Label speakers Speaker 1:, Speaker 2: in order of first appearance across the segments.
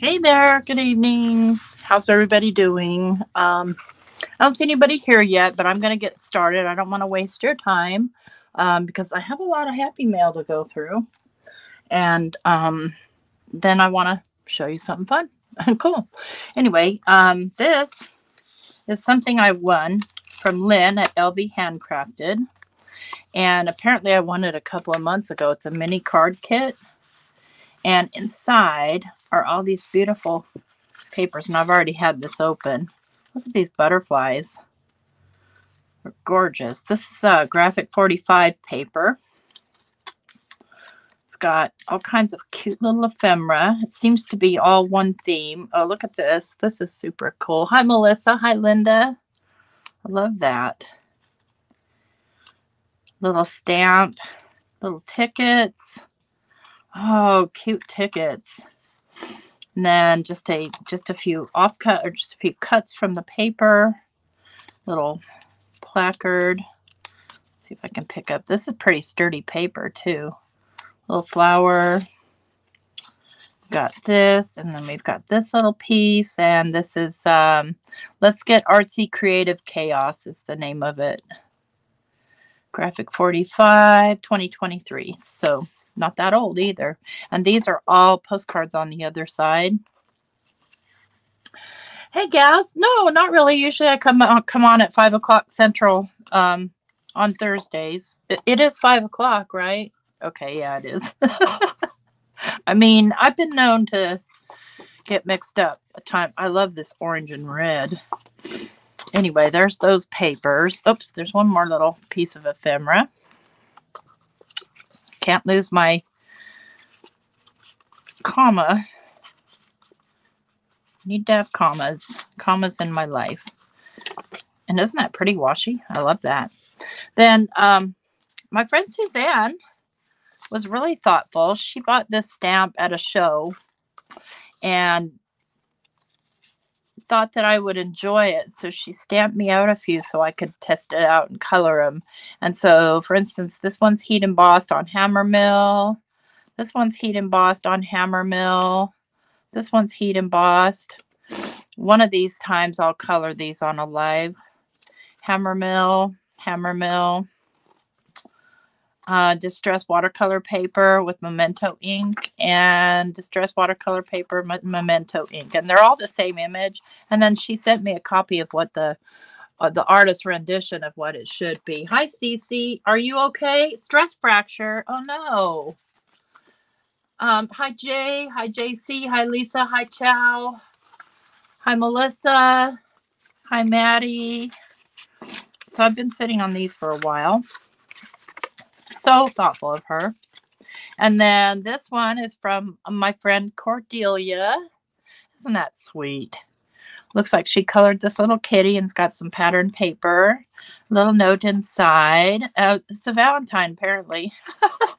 Speaker 1: Hey there, good evening. How's everybody doing? Um, I don't see anybody here yet, but I'm going to get started. I don't want to waste your time um, because I have a lot of happy mail to go through. And um, then I want to show you something fun. And cool. Anyway, um, this is something I won from Lynn at LB Handcrafted. And apparently I won it a couple of months ago. It's a mini card kit. And inside are all these beautiful papers. And I've already had this open. Look at these butterflies. They're gorgeous. This is a graphic 45 paper. It's got all kinds of cute little ephemera. It seems to be all one theme. Oh, look at this. This is super cool. Hi, Melissa. Hi, Linda. I love that. Little stamp, little tickets. Oh, cute tickets. And then just a just a few off cut or just a few cuts from the paper. Little placard. Let's see if I can pick up. This is pretty sturdy paper too. Little flower. Got this, and then we've got this little piece, and this is um, Let's Get Artsy Creative Chaos is the name of it. Graphic 45, 2023. So not that old either. And these are all postcards on the other side. Hey, Gas. No, not really. Usually I come on, come on at 5 o'clock Central um, on Thursdays. It, it is 5 o'clock, right? Okay, yeah, it is. I mean, I've been known to get mixed up a time. I love this orange and red. Anyway, there's those papers. Oops, there's one more little piece of ephemera. Can't lose my comma. I Need to have commas. Commas in my life. And isn't that pretty washy? I love that. Then um, my friend Suzanne was really thoughtful. She bought this stamp at a show and thought that I would enjoy it. So she stamped me out a few so I could test it out and color them. And so, for instance, this one's heat embossed on Hammermill. This one's heat embossed on Hammermill. This one's heat embossed. One of these times I'll color these on a live. Hammermill, Hammermill uh, distress watercolor paper with memento ink and distress watercolor paper memento ink. And they're all the same image. And then she sent me a copy of what the uh, the artist's rendition of what it should be. Hi Cece. Are you okay? Stress fracture. Oh no. Um hi Jay. Hi JC hi Lisa. Hi Chow. Hi Melissa. Hi Maddie. So I've been sitting on these for a while so thoughtful of her. And then this one is from my friend Cordelia. Isn't that sweet? Looks like she colored this little kitty and's got some pattern paper. Little note inside. Uh, it's a Valentine, apparently.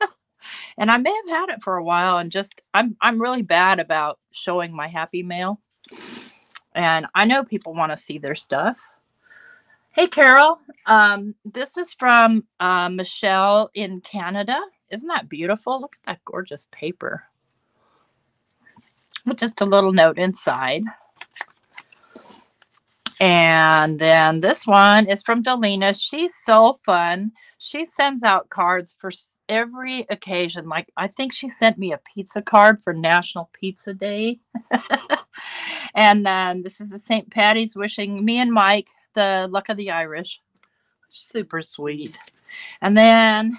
Speaker 1: and I may have had it for a while and just I'm I'm really bad about showing my happy mail. And I know people want to see their stuff. Hey, Carol. Um, this is from uh, Michelle in Canada. Isn't that beautiful? Look at that gorgeous paper. With just a little note inside. And then this one is from Delina. She's so fun. She sends out cards for every occasion. Like, I think she sent me a pizza card for National Pizza Day. and then this is the St. Patty's wishing me and Mike the Luck of the Irish. Super sweet. And then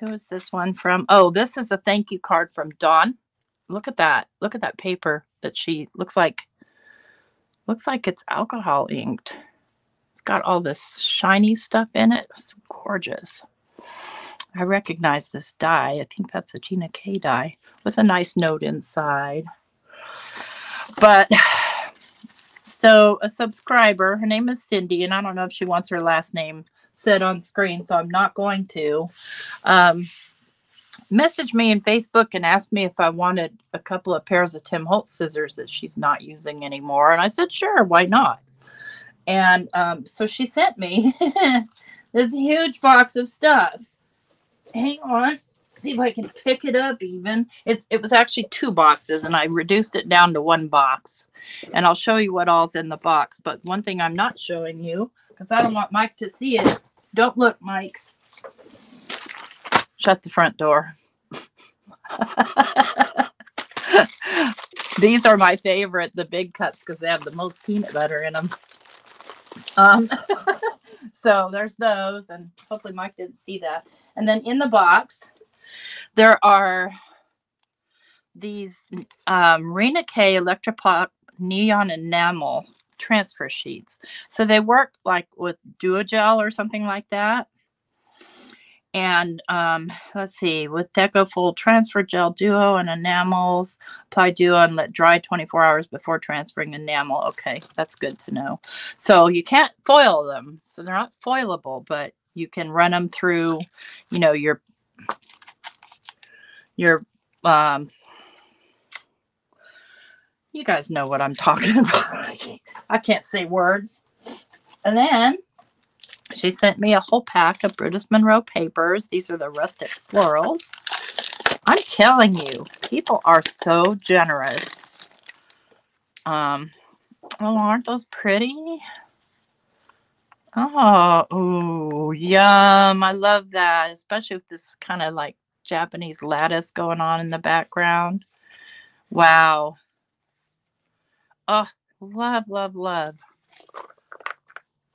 Speaker 1: who is this one from? Oh, this is a thank you card from Dawn. Look at that. Look at that paper that she looks like looks like it's alcohol inked. It's got all this shiny stuff in it. It's gorgeous. I recognize this die. I think that's a Gina K die with a nice note inside. But so a subscriber, her name is Cindy, and I don't know if she wants her last name said on screen, so I'm not going to. Um, message me in Facebook and asked me if I wanted a couple of pairs of Tim Holtz scissors that she's not using anymore. And I said, sure, why not? And um, so she sent me this huge box of stuff. Hang on. see if I can pick it up even. It's it was actually two boxes and I reduced it down to one box. And I'll show you what all's in the box. But one thing I'm not showing you, because I don't want Mike to see it. Don't look, Mike. Shut the front door. These are my favorite, the big cups, because they have the most peanut butter in them. Um, so there's those, and hopefully Mike didn't see that. And then in the box, there are these um, Rena K Electropop Neon Enamel transfer sheets. So they work like with Duogel or something like that. And um, let's see, with Deco Foil Transfer Gel Duo and enamels, apply Duo and let dry 24 hours before transferring enamel. Okay, that's good to know. So you can't foil them. So they're not foilable, but you can run them through, you know, your your um you guys know what I'm talking about. I can't say words. And then she sent me a whole pack of Brutus Monroe papers. These are the rustic florals. I'm telling you, people are so generous. Um, oh, aren't those pretty? Oh, ooh, yum. I love that, especially with this kind of like Japanese lattice going on in the background. Wow. Oh, love, love, love.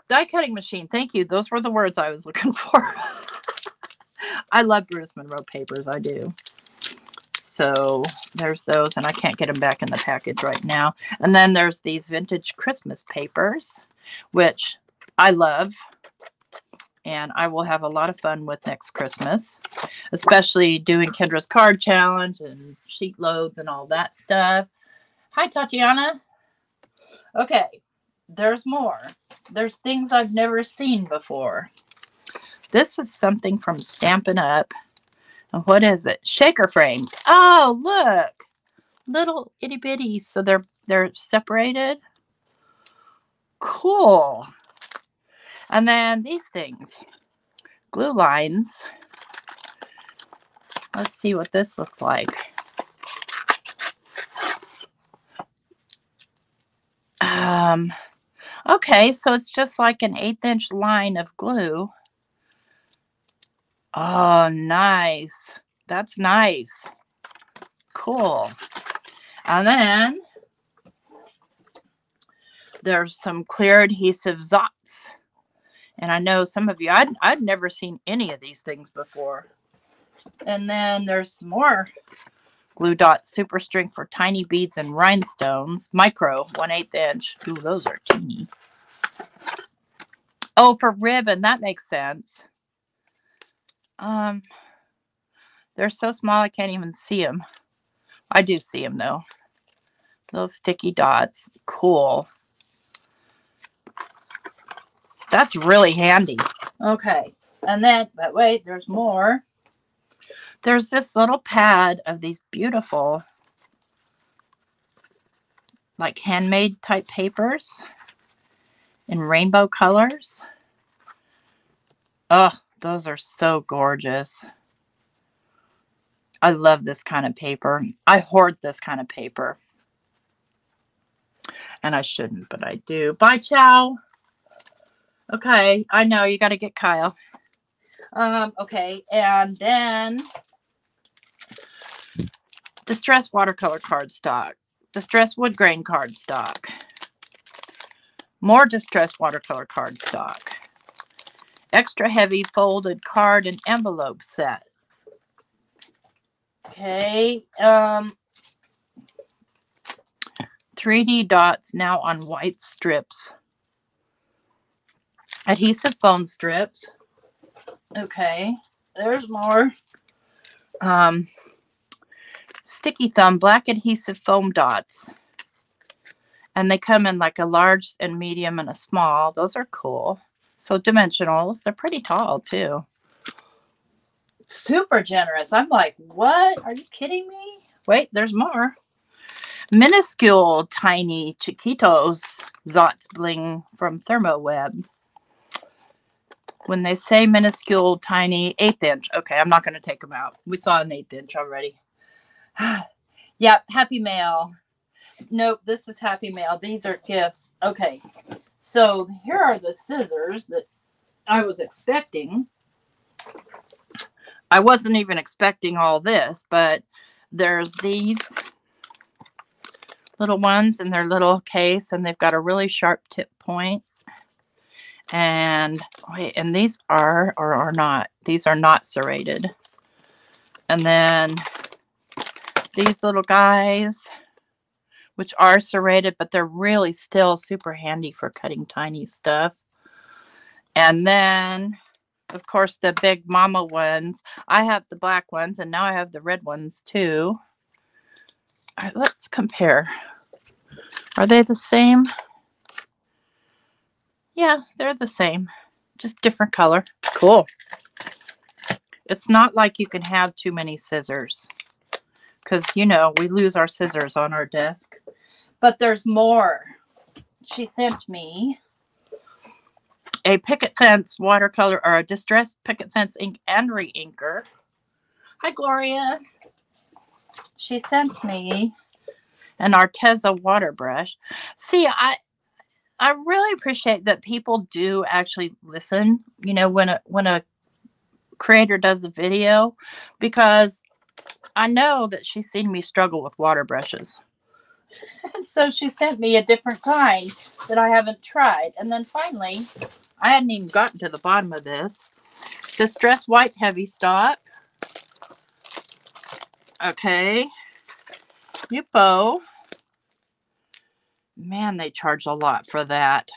Speaker 1: Die cutting machine. Thank you. Those were the words I was looking for. I love Brutus Monroe papers. I do. So there's those, and I can't get them back in the package right now. And then there's these vintage Christmas papers, which I love. And I will have a lot of fun with next Christmas, especially doing Kendra's card challenge and sheet loads and all that stuff. Hi, Tatiana. Okay, there's more. There's things I've never seen before. This is something from Stampin' Up. And what is it? Shaker frames. Oh, look. Little itty bitty. So they're they're separated. Cool. And then these things. Glue lines. Let's see what this looks like. Um, Okay, so it's just like an eighth inch line of glue. Oh, nice. That's nice. Cool. And then there's some clear adhesive Zots. And I know some of you, I'd, I'd never seen any of these things before. And then there's some more Glue Dot Super Strength for tiny beads and rhinestones. Micro, 1 8 inch. Ooh, those are teeny. Oh, for ribbon. That makes sense. Um, They're so small I can't even see them. I do see them, though. Those sticky dots. Cool. That's really handy. Okay. And then, but wait, there's more there's this little pad of these beautiful like handmade type papers in rainbow colors. Oh, those are so gorgeous. I love this kind of paper. I hoard this kind of paper. And I shouldn't, but I do. Bye, Chow. Okay, I know you got to get Kyle. Um, okay, and then Distress watercolor cardstock. Distress wood grain cardstock. More distress watercolor cardstock. Extra heavy folded card and envelope set. Okay. Um, 3D dots now on white strips. Adhesive foam strips. Okay. There's more. Um, Sticky Thumb black adhesive foam dots. And they come in like a large and medium and a small. Those are cool. So dimensionals. They're pretty tall too. Super generous. I'm like, what? Are you kidding me? Wait, there's more. Minuscule tiny Chiquitos Zots Bling from Thermoweb. When they say minuscule, tiny, eighth inch. Okay, I'm not going to take them out. We saw an eighth inch already. yep, happy mail. Nope, this is happy mail. These are gifts. Okay, so here are the scissors that I was expecting. I wasn't even expecting all this, but there's these little ones in their little case, and they've got a really sharp tip point. And wait, and these are or are not. These are not serrated. And then these little guys, which are serrated, but they're really still super handy for cutting tiny stuff. And then, of course, the big mama ones. I have the black ones, and now I have the red ones too. Right, let's compare. Are they the same? Yeah, they're the same, just different color. Cool. It's not like you can have too many scissors because, you know, we lose our scissors on our desk. But there's more. She sent me a picket fence watercolor or a distressed picket fence ink and re-inker. Hi, Gloria. She sent me an Arteza water brush. See, I I really appreciate that people do actually listen, you know, when a when a creator does a video because I know that she's seen me struggle with water brushes. And so she sent me a different kind that I haven't tried. And then finally, I hadn't even gotten to the bottom of this. Distress White Heavy Stock. Okay. Yupo. Man, they charge a lot for that.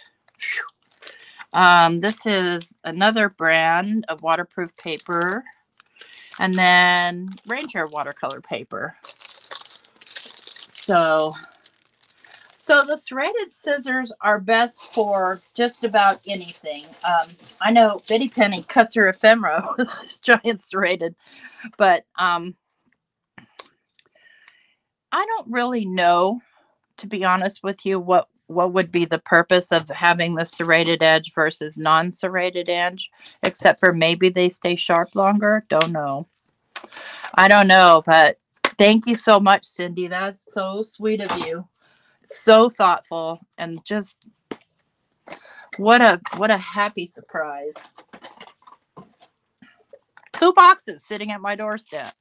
Speaker 1: Um, this is another brand of waterproof paper. And then Ranger watercolor paper. So, so the serrated scissors are best for just about anything. Um, I know Betty Penny cuts her ephemera with this giant serrated, but um, I don't really know to be honest with you, what what would be the purpose of having the serrated edge versus non-serrated edge, except for maybe they stay sharp longer? Don't know. I don't know, but thank you so much, Cindy. That's so sweet of you. So thoughtful and just what a what a happy surprise. Two boxes sitting at my doorstep.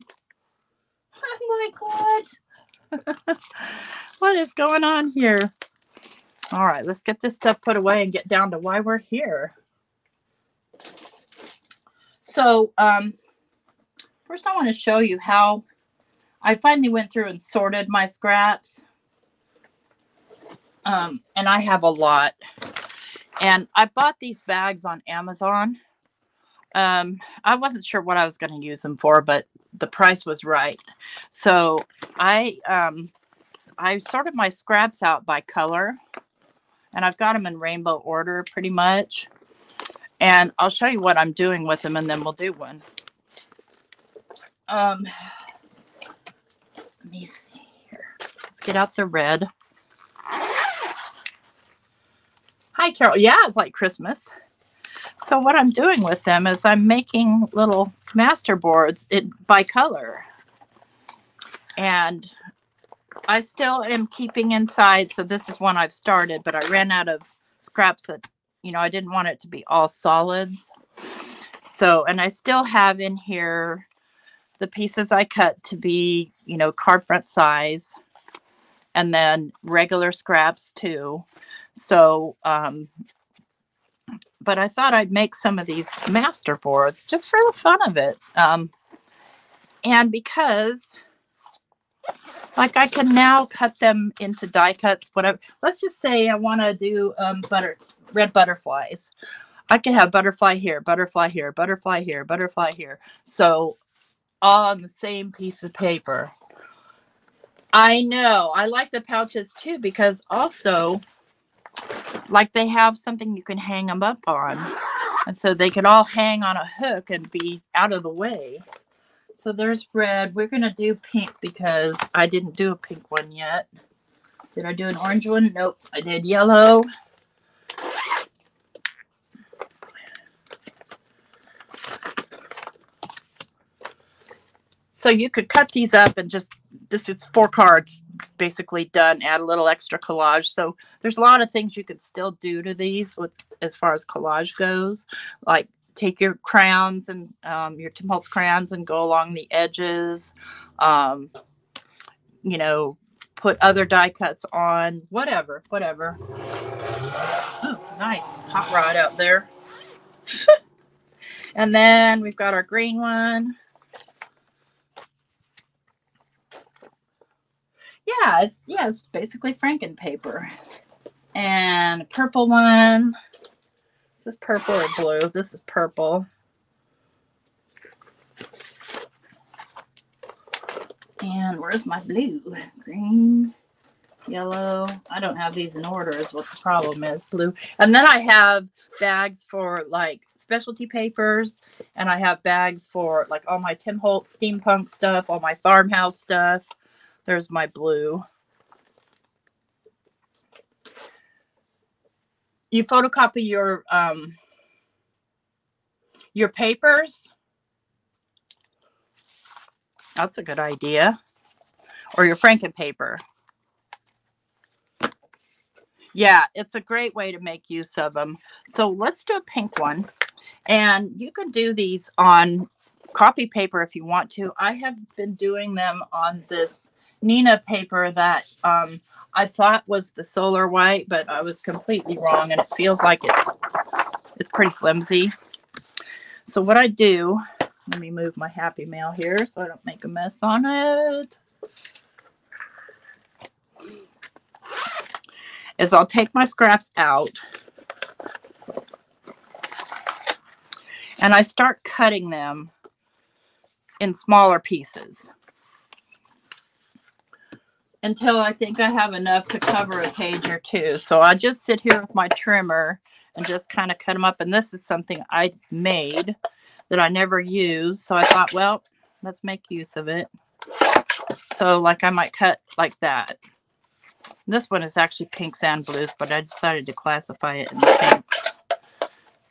Speaker 1: I'm like, what? what is going on here? All right, let's get this stuff put away and get down to why we're here. So, um, first I want to show you how I finally went through and sorted my scraps. Um, and I have a lot. And I bought these bags on Amazon. Um, I wasn't sure what I was going to use them for, but the price was right. So I um I sorted my scraps out by color and I've got them in rainbow order pretty much. And I'll show you what I'm doing with them and then we'll do one. Um let me see here. Let's get out the red. Hi Carol. Yeah, it's like Christmas. So what I'm doing with them is I'm making little master boards in, by color. And I still am keeping inside. So this is one I've started, but I ran out of scraps that, you know, I didn't want it to be all solids. So, and I still have in here the pieces I cut to be, you know, card front size and then regular scraps too. So, um, but I thought I'd make some of these master boards just for the fun of it. Um, and because like I can now cut them into die cuts, whatever. Let's just say I want to do um, butter, red butterflies. I can have butterfly here, butterfly here, butterfly here, butterfly here. So all on the same piece of paper. I know. I like the pouches too because also like they have something you can hang them up on. And so they could all hang on a hook and be out of the way. So there's red. We're going to do pink because I didn't do a pink one yet. Did I do an orange one? Nope. I did yellow. So you could cut these up and just this is four cards basically done. Add a little extra collage. So there's a lot of things you could still do to these with as far as collage goes, like take your crowns and um, your Tim Holtz crayons and go along the edges. Um, you know, put other die cuts on, whatever, whatever. Oh, nice hot rod out there. and then we've got our green one. Yeah, it's yeah, it's basically Franken paper. And purple one. This Is purple or blue? This is purple. And where's my blue? Green, yellow. I don't have these in order is what the problem is. Blue. And then I have bags for like specialty papers. And I have bags for like all my Tim Holtz steampunk stuff, all my farmhouse stuff. There's my blue. You photocopy your um, your papers. That's a good idea. Or your Franken paper. Yeah, it's a great way to make use of them. So let's do a pink one. And you can do these on copy paper if you want to. I have been doing them on this Neenah paper that um, I thought was the solar white, but I was completely wrong, and it feels like it's it's pretty flimsy. So what I do, let me move my Happy Mail here so I don't make a mess on it. Is I'll take my scraps out and I start cutting them in smaller pieces until I think I have enough to cover a page or two. So I just sit here with my trimmer and just kind of cut them up. And this is something I made that I never use. So I thought, well, let's make use of it. So like I might cut like that. This one is actually pinks and blues, but I decided to classify it in pinks.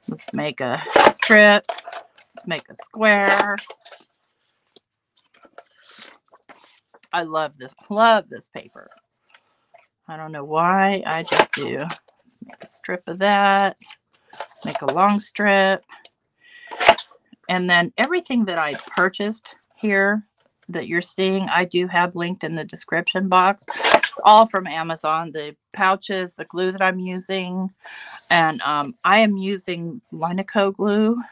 Speaker 1: Let's make a strip. Let's make a square. I love this. Love this paper. I don't know why. I just do. Let's make a strip of that. Make a long strip. And then everything that I purchased here that you're seeing, I do have linked in the description box. All from Amazon. The pouches, the glue that I'm using. And um, I am using Lineco glue.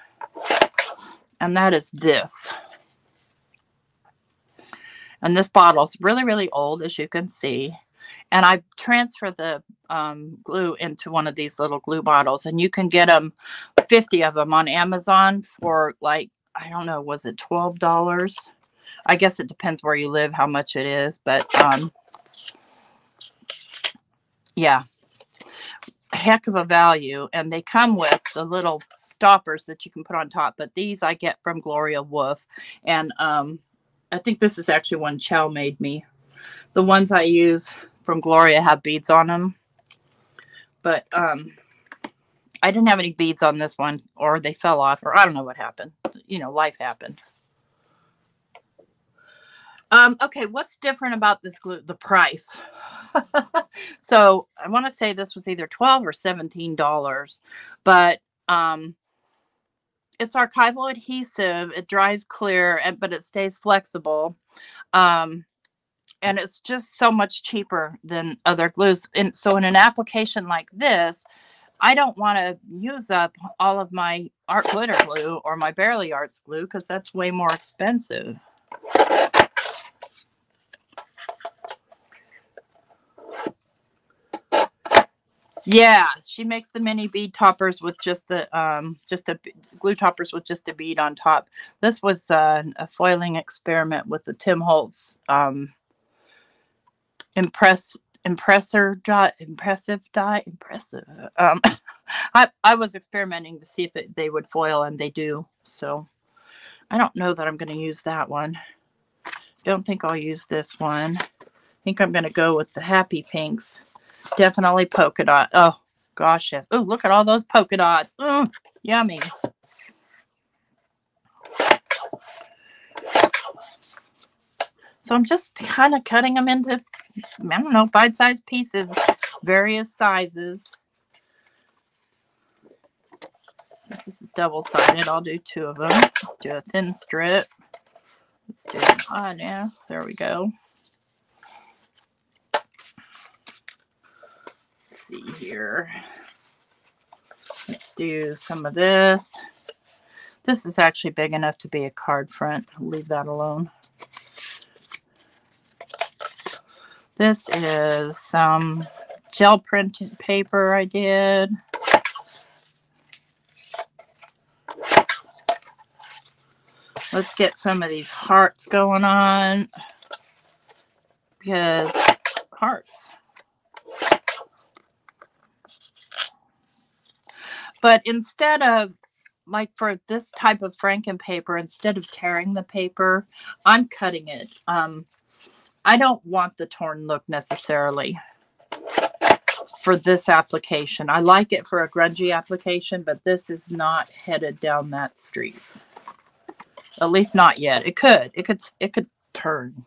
Speaker 1: And that is this. And this bottle is really, really old, as you can see. And I transfer the um, glue into one of these little glue bottles, and you can get them 50 of them on Amazon for like, I don't know, was it $12? I guess it depends where you live, how much it is, but um, yeah, heck of a value. And they come with the little stoppers that you can put on top, but these I get from Gloria Wolf. And um, I think this is actually one Chow made me. The ones I use from Gloria have beads on them. But um, I didn't have any beads on this one, or they fell off, or I don't know what happened. You know, life happened. Um, okay, what's different about this glue? The price. so I want to say this was either 12 or $17, but um, it's archival adhesive. It dries clear, and but it stays flexible. Um, and it's just so much cheaper than other glues. And so in an application like this, I don't want to use up all of my art glitter glue or my Bearly Arts glue because that's way more expensive. Yeah, she makes the mini bead toppers with just the um just a glue toppers with just a bead on top. This was uh, a foiling experiment with the Tim Holtz um impress impressor dot impressive die impressive. Um, I I was experimenting to see if it, they would foil and they do. So I don't know that I'm going to use that one. Don't think I'll use this one. I think I'm going to go with the happy pinks. Definitely polka dot. Oh, gosh, yes. Oh, look at all those polka dots. Mm, yummy. So I'm just kind of cutting them into, I don't know, bite-sized pieces, various sizes. This is double-sided. I'll do two of them. Let's do a thin strip. Let's do, ah, yeah, there we go. See here. Let's do some of this. This is actually big enough to be a card front. I'll leave that alone. This is some gel printed paper I did. Let's get some of these hearts going on because hearts. But instead of like for this type of Franken paper, instead of tearing the paper, I'm cutting it. Um, I don't want the torn look necessarily for this application. I like it for a grungy application, but this is not headed down that street. At least not yet. It could. It could it could turn.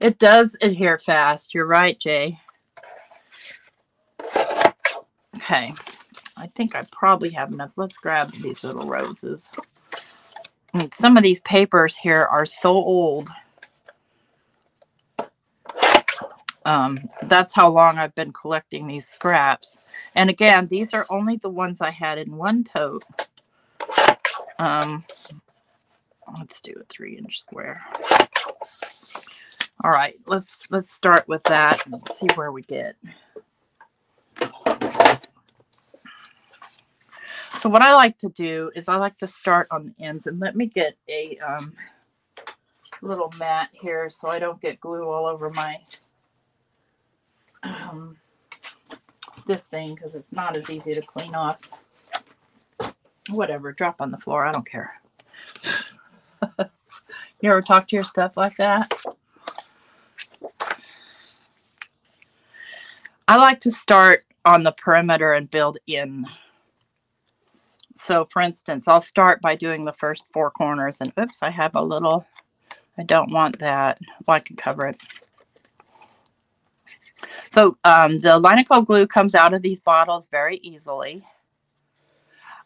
Speaker 1: It does adhere fast. You're right, Jay. Okay. I think I probably have enough. Let's grab these little roses. I mean, Some of these papers here are so old. Um, that's how long I've been collecting these scraps. And again, these are only the ones I had in one tote. Um, let's do a three inch square. All right, let's let's start with that and see where we get. So what I like to do is I like to start on the ends and let me get a um, little mat here so I don't get glue all over my um, this thing because it's not as easy to clean off. Whatever, drop on the floor. I don't care. you ever talk to your stuff like that? I like to start on the perimeter and build in so for instance, I'll start by doing the first four corners and oops, I have a little, I don't want that. Well, I can cover it. So um, the Lineco glue comes out of these bottles very easily.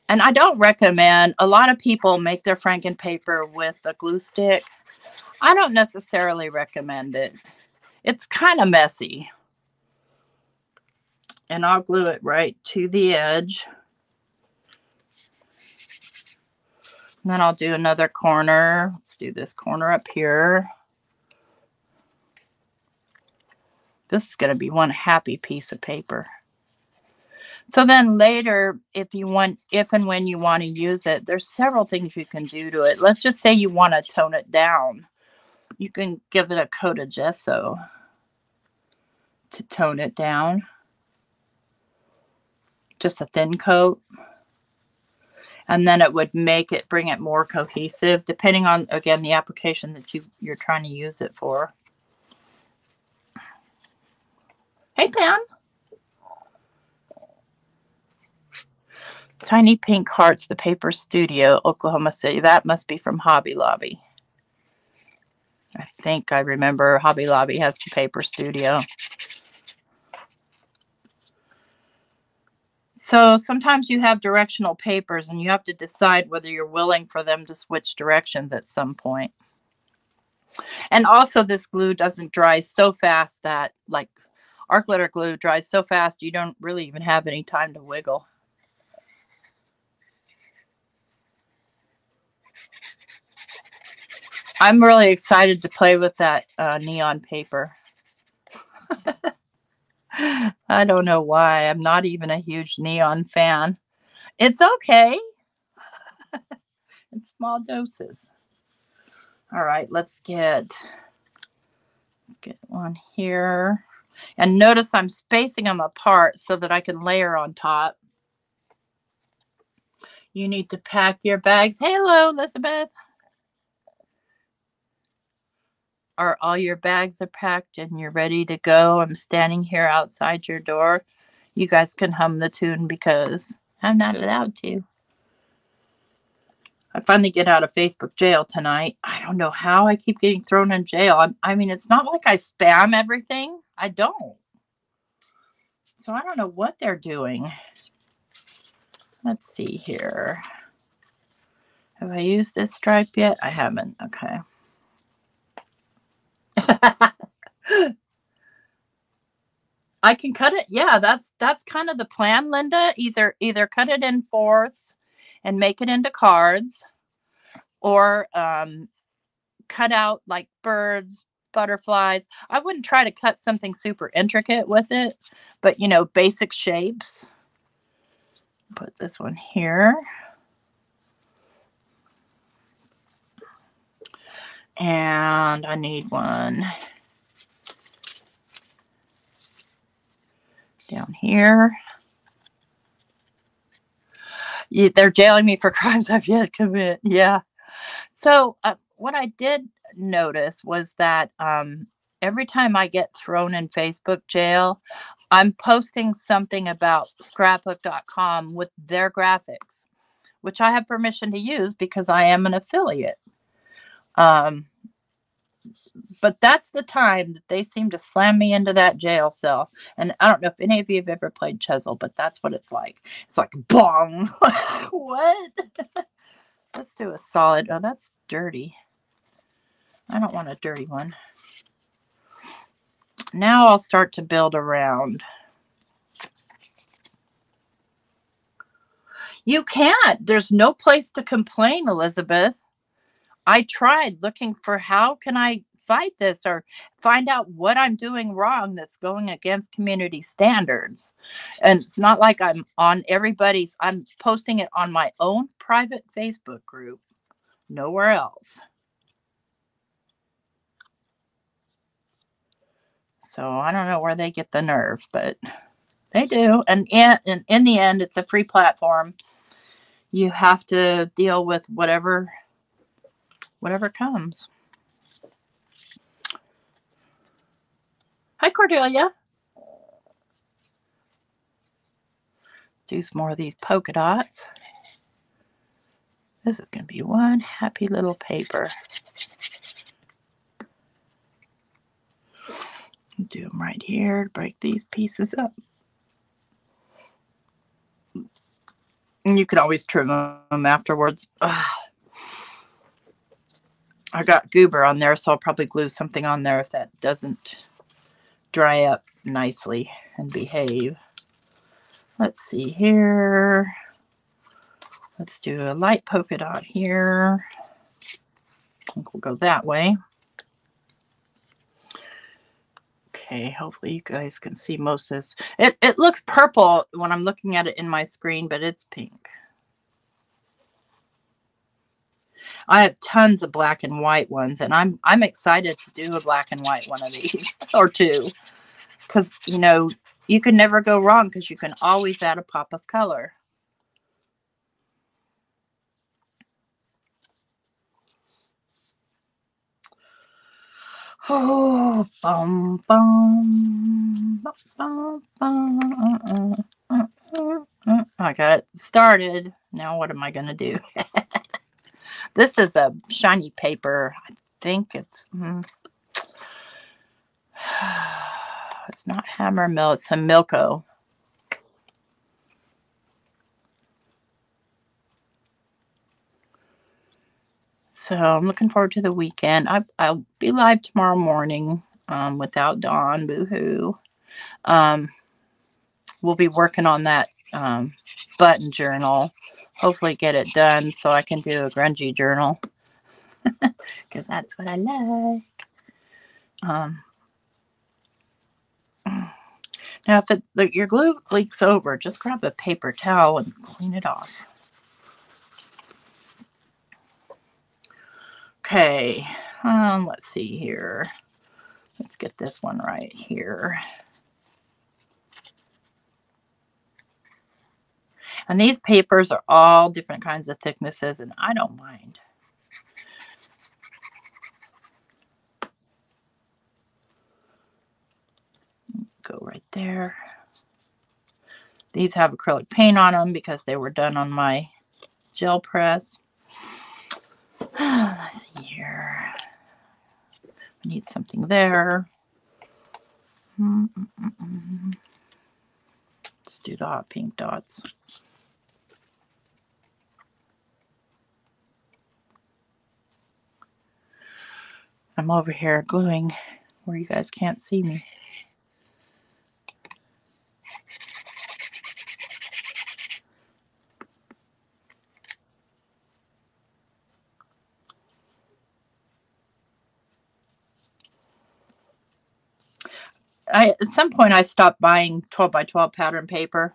Speaker 1: And I don't recommend, a lot of people make their Franken paper with a glue stick. I don't necessarily recommend it. It's kind of messy. And I'll glue it right to the edge. And then I'll do another corner. Let's do this corner up here. This is going to be one happy piece of paper. So then later, if you want, if and when you want to use it, there's several things you can do to it. Let's just say you want to tone it down. You can give it a coat of gesso to tone it down. Just a thin coat and then it would make it bring it more cohesive depending on again the application that you you're trying to use it for. Hey pam. Tiny pink hearts the paper studio oklahoma city. That must be from hobby lobby. I think i remember hobby lobby has the paper studio So sometimes you have directional papers and you have to decide whether you're willing for them to switch directions at some point. And also this glue doesn't dry so fast that like art glitter glue dries so fast you don't really even have any time to wiggle. I'm really excited to play with that uh, neon paper. I don't know why. I'm not even a huge neon fan. It's okay. in small doses. All right, let's get let's get one here. And notice I'm spacing them apart so that I can layer on top. You need to pack your bags. Hello, Elizabeth. Are all your bags are packed and you're ready to go. I'm standing here outside your door. You guys can hum the tune because I'm not allowed to. I finally get out of Facebook jail tonight. I don't know how I keep getting thrown in jail. I, I mean, it's not like I spam everything. I don't. So I don't know what they're doing. Let's see here. Have I used this stripe yet? I haven't. Okay. I can cut it. Yeah, that's that's kind of the plan, Linda. Either either cut it in fourths and make it into cards, or um, cut out like birds, butterflies. I wouldn't try to cut something super intricate with it, but you know, basic shapes. Put this one here. And I need one down here. They're jailing me for crimes I've yet to commit. Yeah. So uh, what I did notice was that um, every time I get thrown in Facebook jail, I'm posting something about scrapbook.com with their graphics, which I have permission to use because I am an affiliate. Um, but that's the time that they seem to slam me into that jail cell. And I don't know if any of you have ever played Chisel, but that's what it's like. It's like bong. what? Let's do a solid. Oh, that's dirty. I don't want a dirty one. Now I'll start to build around. You can't. There's no place to complain, Elizabeth. I tried looking for how can I fight this or find out what I'm doing wrong that's going against community standards. And it's not like I'm on everybody's, I'm posting it on my own private Facebook group, nowhere else. So I don't know where they get the nerve, but they do. And in, in, in the end, it's a free platform. You have to deal with whatever whatever comes. Hi, Cordelia. Do some more of these polka dots. This is going to be one happy little paper. Do them right here, to break these pieces up. And you can always trim them afterwards. Ugh. I got goober on there, so I'll probably glue something on there if that doesn't dry up nicely and behave. Let's see here. Let's do a light polka dot here. I think we'll go that way. Okay, hopefully you guys can see most of this. It, it looks purple when I'm looking at it in my screen, but it's pink. I have tons of black and white ones, and I'm I'm excited to do a black and white one of these or two, because you know you can never go wrong because you can always add a pop of color. Oh, bum, bum, bum, bum, uh, uh, uh, I got it started. Now what am I going to do? This is a shiny paper. I think it's mm, it's not Hammermill, it's Hamilco. So I'm looking forward to the weekend. I, I'll be live tomorrow morning um, without Dawn. Boohoo. Um, we'll be working on that um, button journal hopefully get it done so I can do a grungy journal because that's what I like. Um, now, if it, your glue leaks over, just grab a paper towel and clean it off. Okay, um, let's see here. Let's get this one right here. And these papers are all different kinds of thicknesses, and I don't mind. Go right there. These have acrylic paint on them because they were done on my gel press. Let's see here. I need something there. Mm -mm -mm, mm do the hot pink dots. I'm over here gluing where you guys can't see me. I at some point I stopped buying 12 by 12 pattern paper.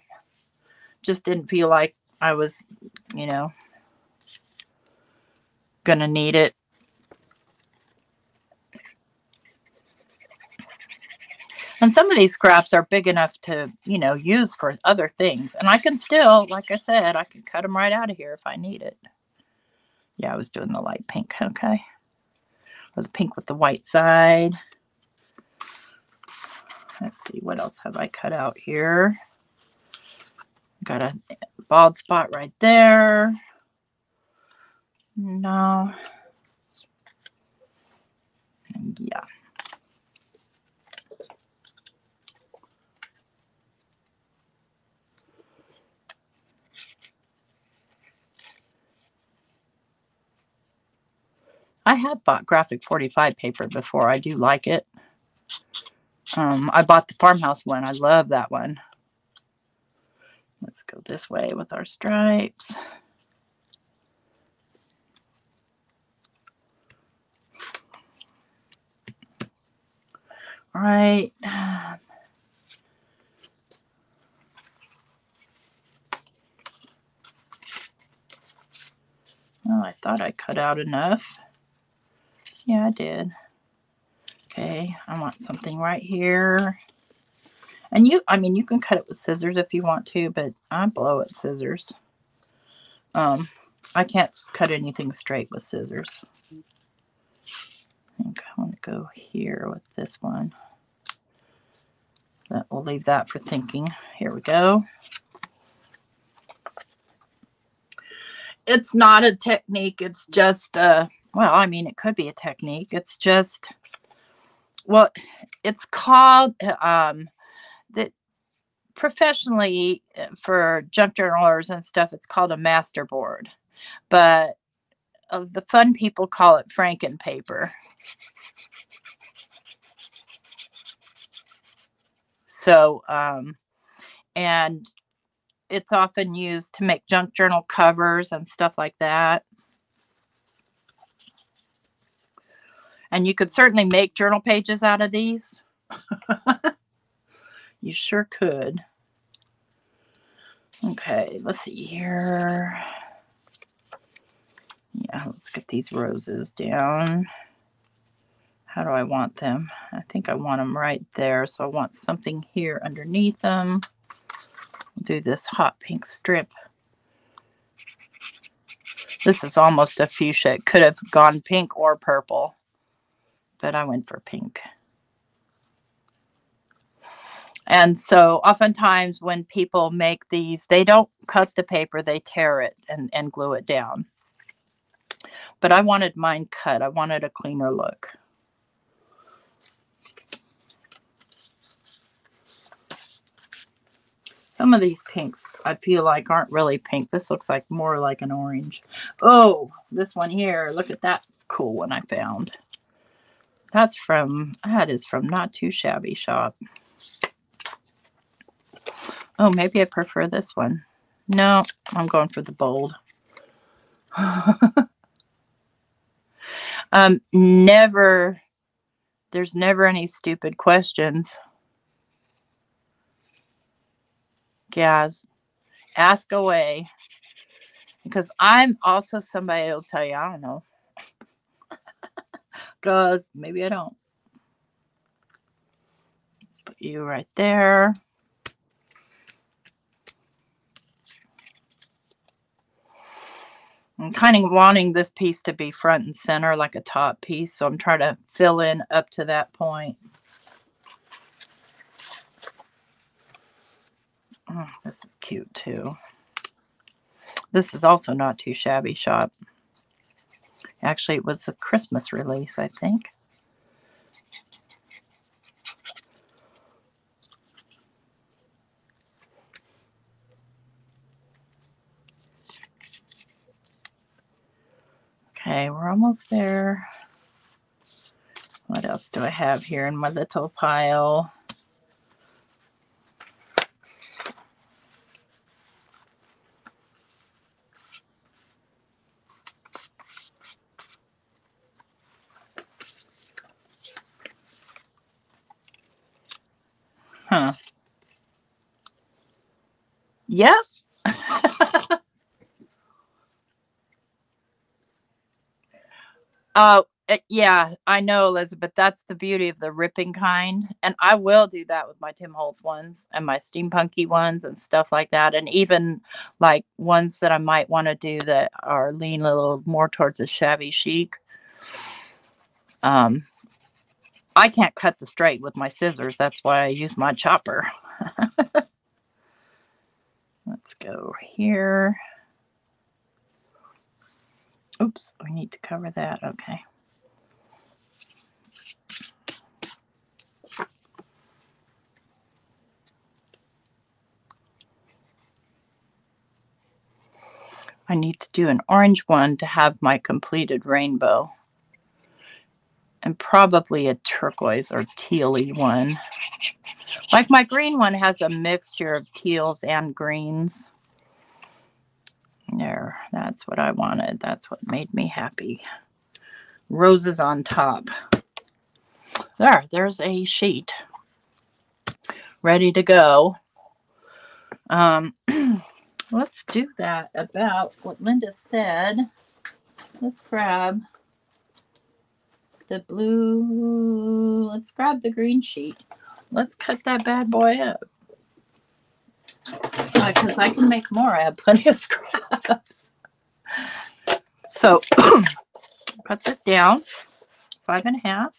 Speaker 1: Just didn't feel like I was, you know, gonna need it. And some of these scraps are big enough to, you know, use for other things. And I can still, like I said, I can cut them right out of here if I need it. Yeah, I was doing the light pink, okay. Or the pink with the white side. Let's see, what else have I cut out here? Got a bald spot right there. No. Yeah. I have bought graphic 45 paper before. I do like it. Um, I bought the farmhouse one. I love that one. Let's go this way with our stripes. All right. Well, I thought I cut out enough. Yeah, I did. Okay, I want something right here. And you, I mean, you can cut it with scissors if you want to, but I blow at scissors. Um, I can't cut anything straight with scissors. I think I want to go here with this one. That we'll leave that for thinking. Here we go. It's not a technique. It's just, uh, well, I mean, it could be a technique. It's just well, it's called um, that professionally uh, for junk journalers and stuff. It's called a master board, but of the fun people call it Franken paper. So, um, and it's often used to make junk journal covers and stuff like that. And you could certainly make journal pages out of these. you sure could. Okay, let's see here. Yeah, let's get these roses down. How do I want them? I think I want them right there. So I want something here underneath them. will do this hot pink strip. This is almost a fuchsia. It could have gone pink or purple but I went for pink. And so oftentimes when people make these, they don't cut the paper, they tear it and, and glue it down. But I wanted mine cut. I wanted a cleaner look. Some of these pinks I feel like aren't really pink. This looks like more like an orange. Oh, this one here. Look at that cool one I found. That's from, that is from Not Too Shabby Shop. Oh, maybe I prefer this one. No, I'm going for the bold. um, never, there's never any stupid questions. Gaz, ask away. Because I'm also somebody who'll tell you, I don't know. Because maybe I don't. Put you right there. I'm kind of wanting this piece to be front and center like a top piece. So I'm trying to fill in up to that point. Oh, this is cute too. This is also not too shabby shop. Actually, it was a Christmas release, I think. Okay, we're almost there. What else do I have here in my little pile? Uh, yeah, I know, Elizabeth. That's the beauty of the ripping kind. And I will do that with my Tim Holtz ones and my steampunky ones and stuff like that. And even like ones that I might want to do that are lean a little more towards a shabby chic. Um, I can't cut the straight with my scissors. That's why I use my chopper. Let's go here. Oops, we need to cover that. Okay. I need to do an orange one to have my completed rainbow. And probably a turquoise or tealy one. Like my green one has a mixture of teals and greens. There, that's what I wanted. That's what made me happy. Roses on top. There, there's a sheet ready to go. Um, let's do that about what Linda said. Let's grab the blue. Let's grab the green sheet. Let's cut that bad boy up. Because I can make more. I have plenty of scraps. So cut this down five and a half.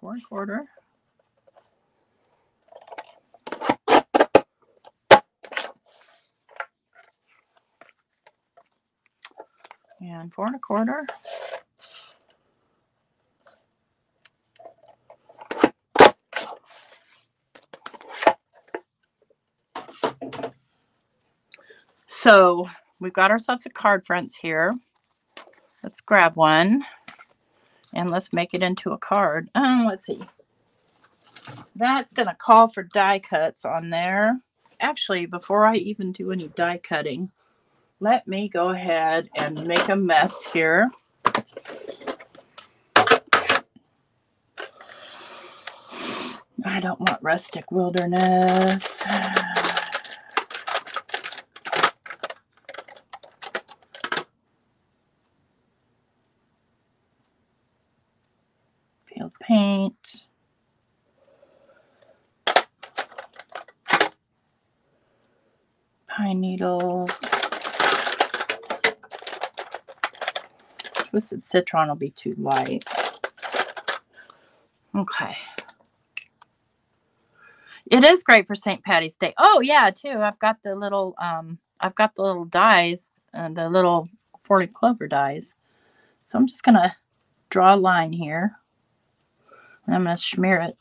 Speaker 1: Four and a quarter. And four and a quarter. So we've got ourselves a card fronts here. Let's grab one and let's make it into a card. Um, let's see. That's going to call for die cuts on there. Actually, before I even do any die cutting, let me go ahead and make a mess here. I don't want rustic wilderness. Twisted citron will be too light. Okay. It is great for St. Patty's Day. Oh yeah, too. I've got the little um I've got the little dies and the little four-leaf clover dies. So I'm just gonna draw a line here. And I'm going to smear it.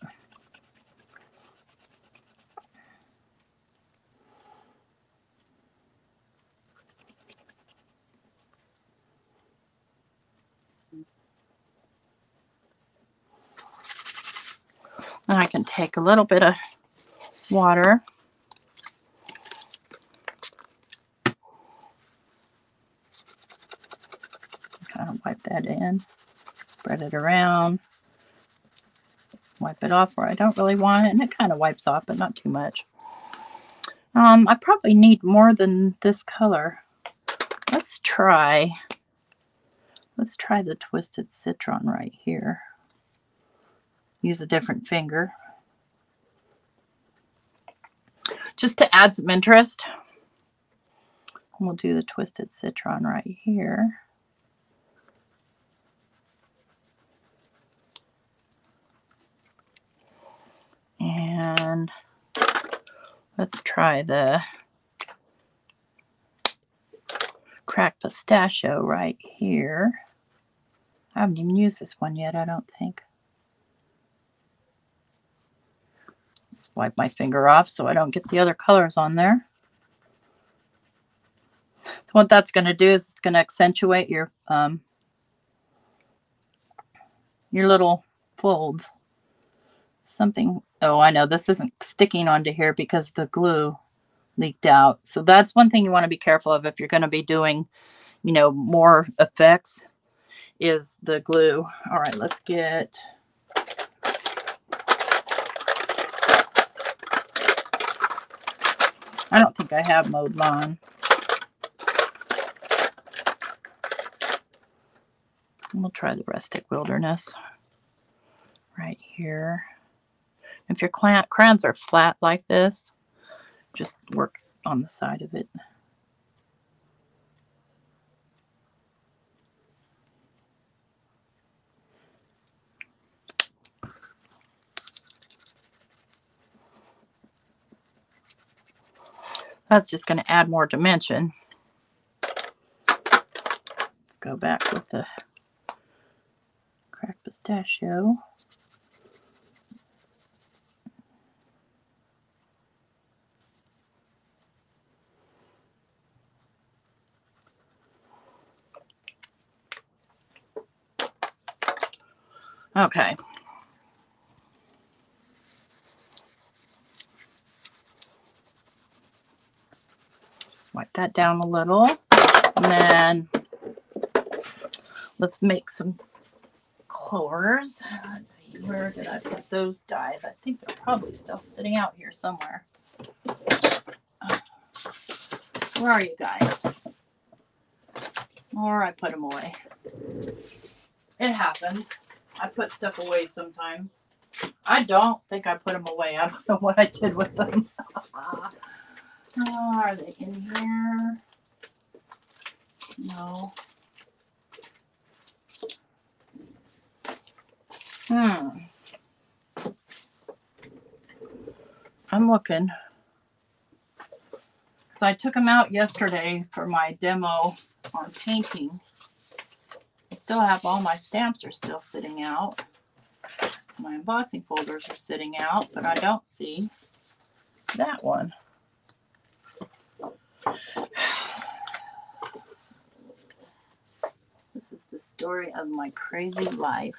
Speaker 1: And I can take a little bit of water. Kind of wipe that in, spread it around wipe it off where I don't really want it. And it kind of wipes off, but not too much. Um, I probably need more than this color. Let's try, let's try the Twisted Citron right here. Use a different finger. Just to add some interest. We'll do the Twisted Citron right here. And let's try the cracked pistachio right here. I haven't even used this one yet, I don't think. Just wipe my finger off so I don't get the other colors on there. So what that's going to do is it's going to accentuate your um, your little folds. Something, oh, I know this isn't sticking onto here because the glue leaked out. So that's one thing you want to be careful of if you're going to be doing, you know, more effects is the glue. All right, let's get I don't think I have mowed lawn. We'll try the rustic wilderness right here. If your crayons are flat like this, just work on the side of it. That's just going to add more dimension. Let's go back with the cracked pistachio. Okay. wipe that down a little. And then let's make some colors. Let's see, where did I put those dies? I think they're probably still sitting out here somewhere. Uh, where are you guys? Or I put them away. It happens. I put stuff away sometimes. I don't think I put them away. I don't know what I did with them. Are they in here? No. Hmm. I'm looking. Because I took them out yesterday for my demo on painting. I still have all my stamps are still sitting out. My embossing folders are sitting out, but I don't see that one. This is the story of my crazy life.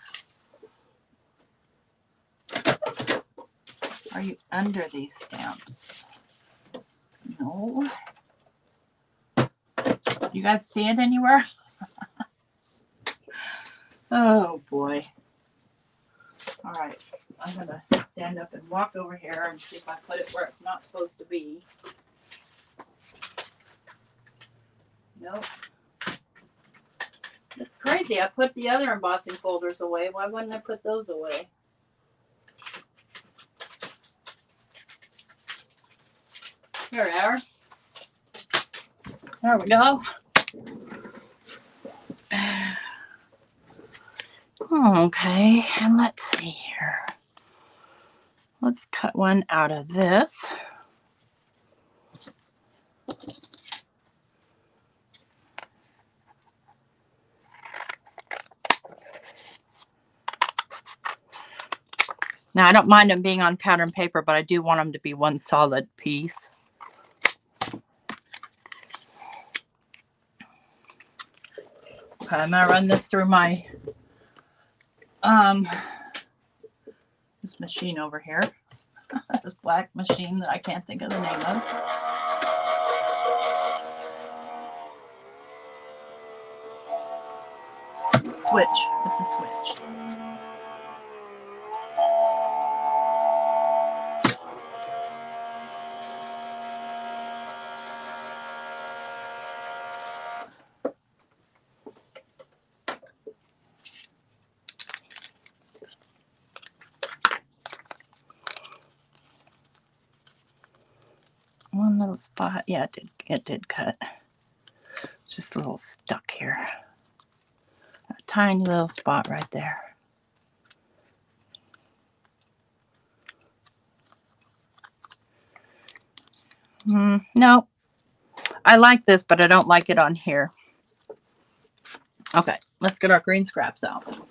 Speaker 1: Are you under these stamps? No. You guys see it anywhere? oh boy. All right. I'm going to stand up and walk over here and see if I put it where it's not supposed to be. Nope. It's crazy. I put the other embossing folders away. Why wouldn't I put those away? Here we are. There we go. Okay, and let's see here. Let's cut one out of this. Now, I don't mind them being on pattern paper, but I do want them to be one solid piece. Okay, I'm going to run this through my um this machine over here. this black machine that I can't think of the name of. Switch. It's a switch. Spot. Yeah, it did, it did cut. Just a little stuck here. A tiny little spot right there. Mm, no, I like this, but I don't like it on here. Okay, let's get our green scraps out.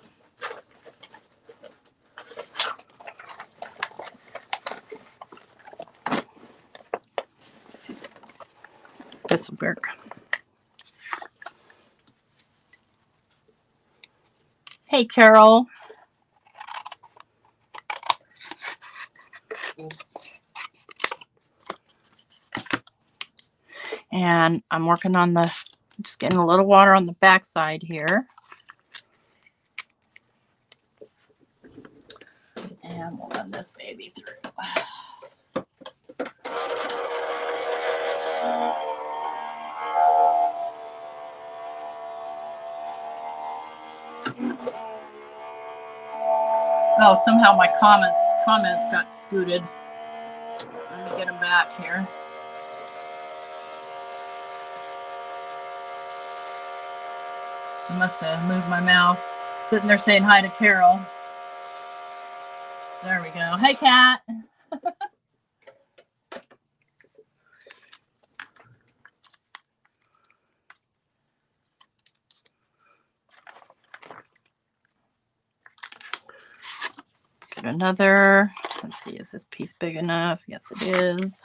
Speaker 1: Hey, Carol. And I'm working on the, just getting a little water on the backside here. Oh, somehow my comments comments got scooted. Let me get them back here. I must have moved my mouse. Sitting there saying hi to Carol. There we go. Hey, Kat. Get another. Let's see, is this piece big enough? Yes, it is.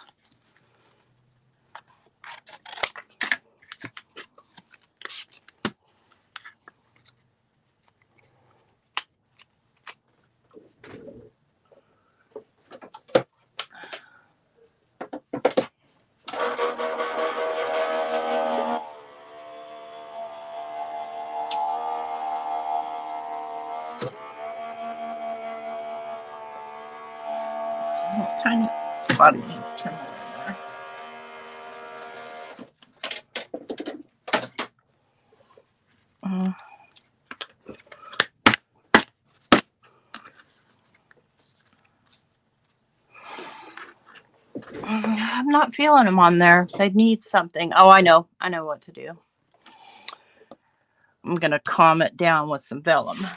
Speaker 1: Little tiny spotty ink trimmer in there. Uh, I'm feeling them on there. They need something. Oh, I know. I know what to do. I'm going to calm it down with some vellum.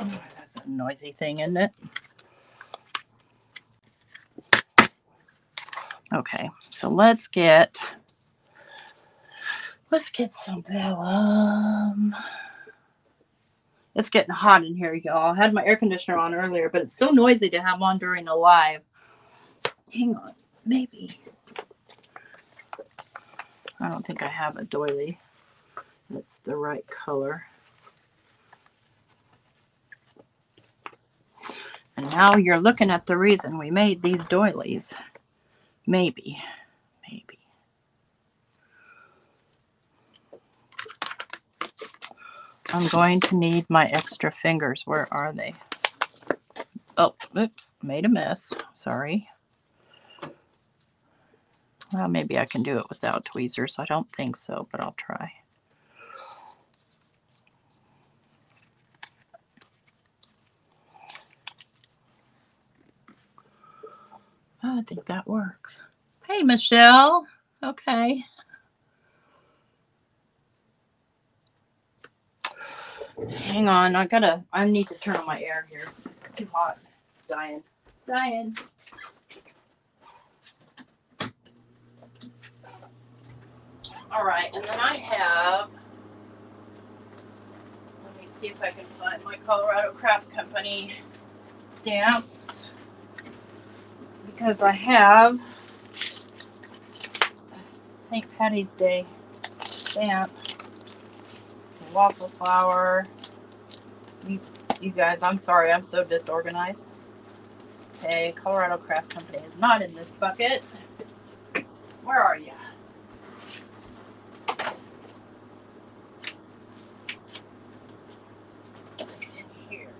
Speaker 1: Oh, That's a noisy thing, isn't it? Okay, so let's get let's get some vellum. It's getting hot in here, y'all. I had my air conditioner on earlier, but it's so noisy to have on during a live. Hang on, maybe. I don't think I have a doily that's the right color. And now you're looking at the reason we made these doilies. Maybe. Maybe. I'm going to need my extra fingers. Where are they? Oh, oops. Made a mess. Sorry. Well, maybe I can do it without tweezers. I don't think so, but I'll try. Oh, I think that works. Hey, Michelle. Okay. Hang on. I gotta, I need to turn on my air here. It's too hot. Dying. Dying. All right. And then I have, let me see if I can find my Colorado Craft Company stamps because I have a St. Patty's Day stamp, waffle flower. You, you guys, I'm sorry, I'm so disorganized. Okay, Colorado Craft Company is not in this bucket. Where are you? In here.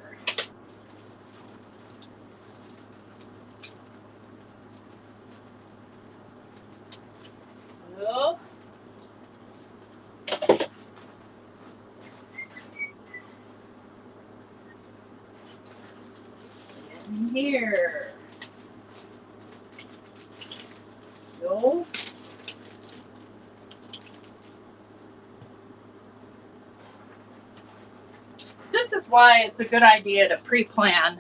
Speaker 1: here? No. This is why it's a good idea to pre-plan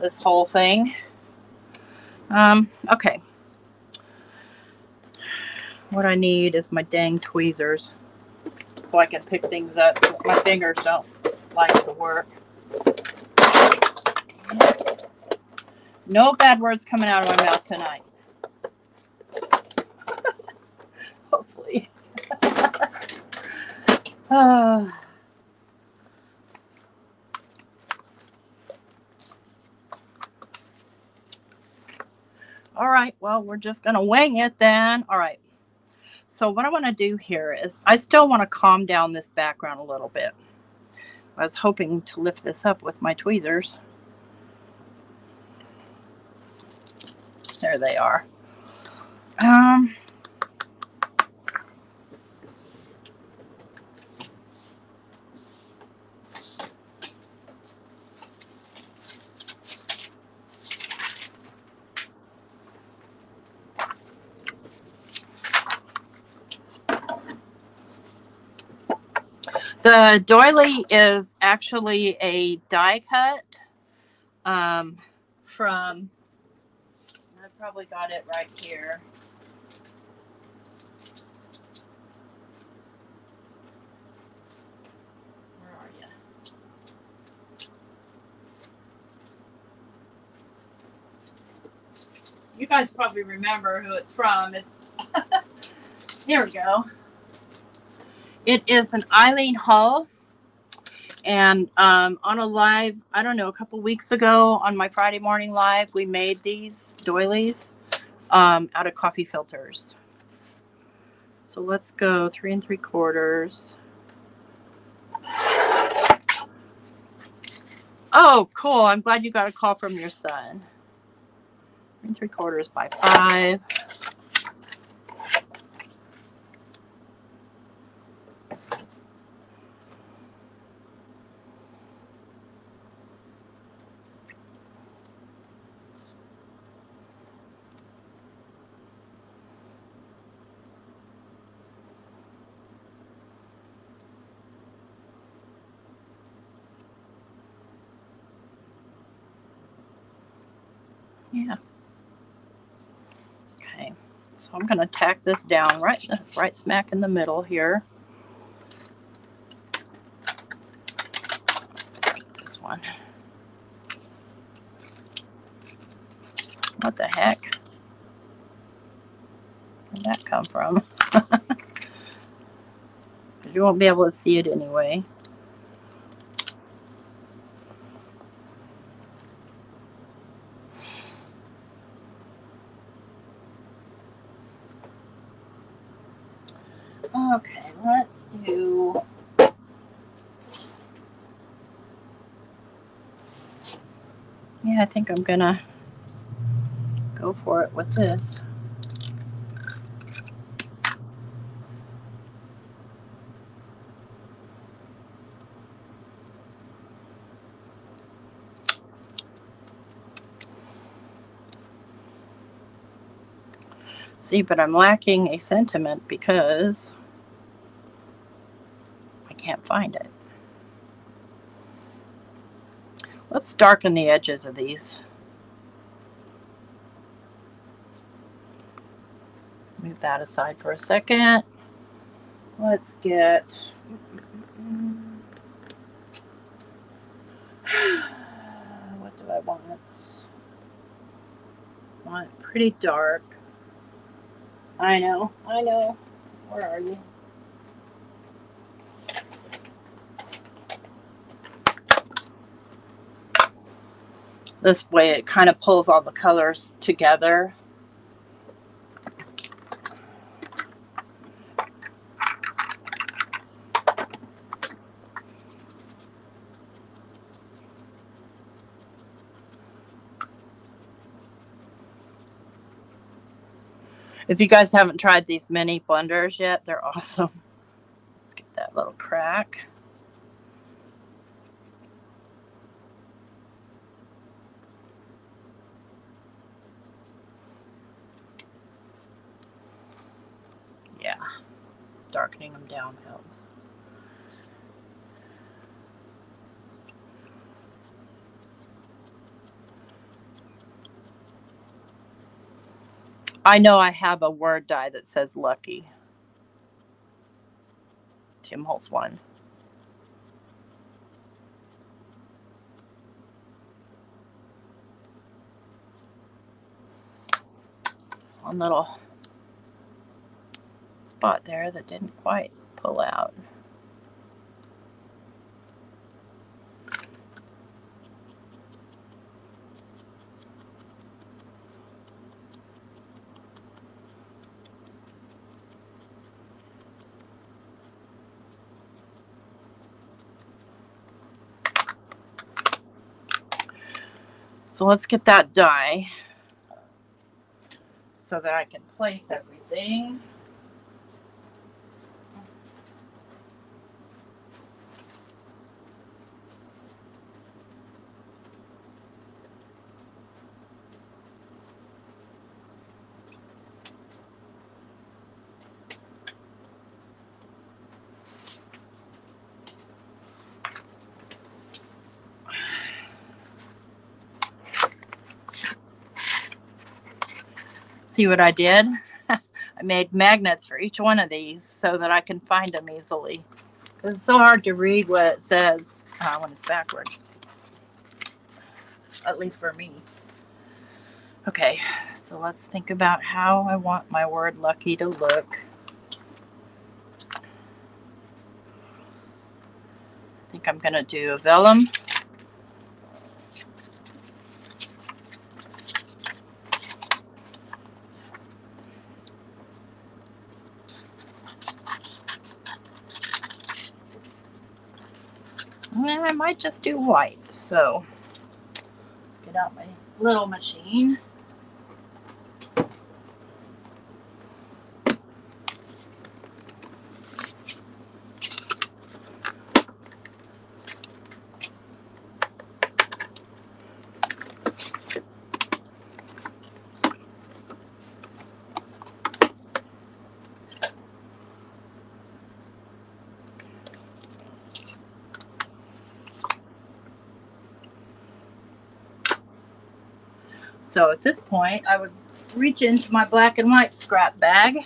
Speaker 1: this whole thing. Um, okay. What I need is my dang tweezers so I can pick things up. My fingers don't like to work. No bad words coming out of my mouth tonight. Hopefully. uh, all right, well, we're just going to wing it then. All right. So what I want to do here is I still want to calm down this background a little bit. I was hoping to lift this up with my tweezers. There they are. Um, The doily is actually a die cut um, from, I probably got it right here. Where are you? You guys probably remember who it's from. It's here we go. It is an Eileen Hull. And um, on a live, I don't know, a couple weeks ago on my Friday morning live, we made these doilies um, out of coffee filters. So let's go three and three quarters. Oh, cool. I'm glad you got a call from your son. Three and three quarters by five. Yeah. Okay. So I'm going to tack this down right, right smack in the middle here. This one. What the heck? Where'd that come from? you won't be able to see it anyway. Okay, let's do. Yeah, I think I'm gonna go for it with this. See, but I'm lacking a sentiment because I can't find it. Let's darken the edges of these. That aside for a second. Let's get what do I want? I want pretty dark. I know, I know. Where are you? This way it kind of pulls all the colors together. If you guys haven't tried these mini blenders yet, they're awesome. Let's get that little crack. Yeah, darkening them down helps. I know I have a word die that says lucky. Tim Holtz one. One little spot there that didn't quite pull out. So let's get that die so that I can place everything. See what I did? I made magnets for each one of these so that I can find them easily. It's so hard to read what it says uh, when it's backwards. At least for me. Okay, so let's think about how I want my word lucky to look. I think I'm going to do a vellum. I might just do white. So let's get out my little machine. So at this point, I would reach into my black and white scrap bag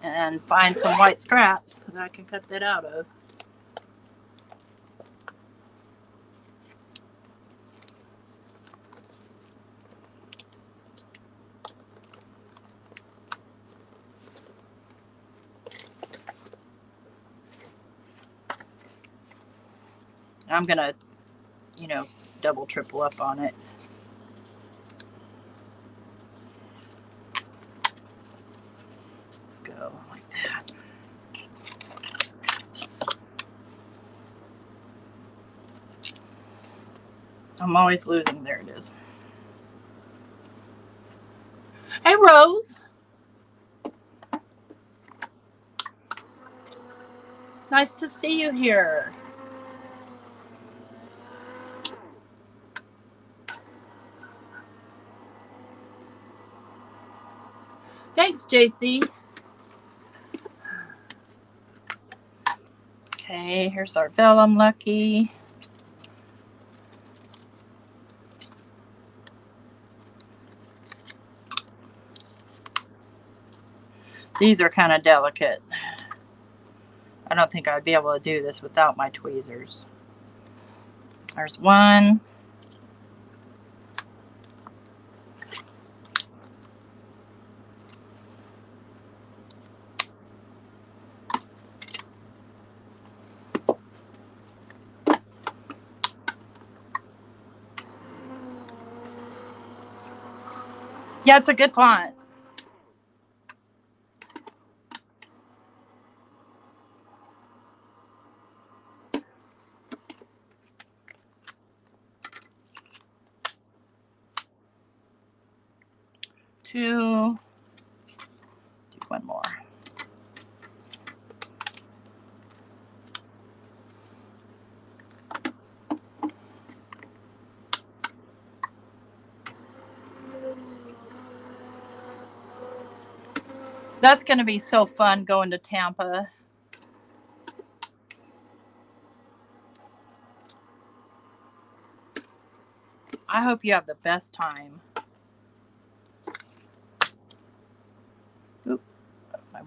Speaker 1: and find some white scraps that I can cut that out of. I'm gonna, you know, double triple up on it. go like that. I'm always losing. There it is. Hey, Rose. Nice to see you here. Thanks, JC. Okay, here's our vellum lucky. These are kind of delicate. I don't think I'd be able to do this without my tweezers. There's one. Yeah, it's a good font. Two, do one more. That's going to be so fun going to Tampa. I hope you have the best time.